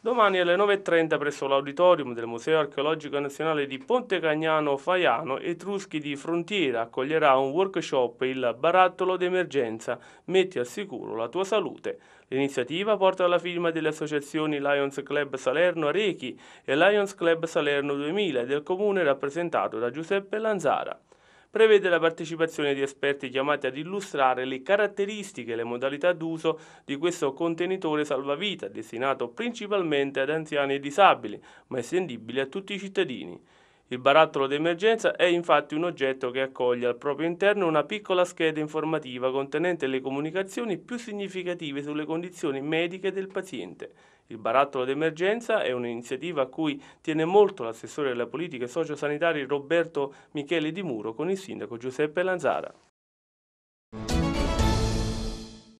Domani alle 9.30 presso l'auditorium del Museo Archeologico Nazionale di Ponte Cagnano Faiano Etruschi di Frontiera accoglierà un workshop Il barattolo d'emergenza Metti al sicuro la tua salute. L'iniziativa porta alla firma delle associazioni Lions Club Salerno Arechi e Lions Club Salerno 2000 del comune rappresentato da Giuseppe Lanzara prevede la partecipazione di esperti chiamati ad illustrare le caratteristiche e le modalità d'uso di questo contenitore salvavita destinato principalmente ad anziani e disabili, ma estendibile a tutti i cittadini. Il barattolo d'emergenza è infatti un oggetto che accoglie al proprio interno una piccola scheda informativa contenente le comunicazioni più significative sulle condizioni mediche del paziente. Il barattolo d'emergenza è un'iniziativa a cui tiene molto l'assessore alle politiche sociosanitarie Roberto Michele Di Muro con il sindaco Giuseppe Lanzara.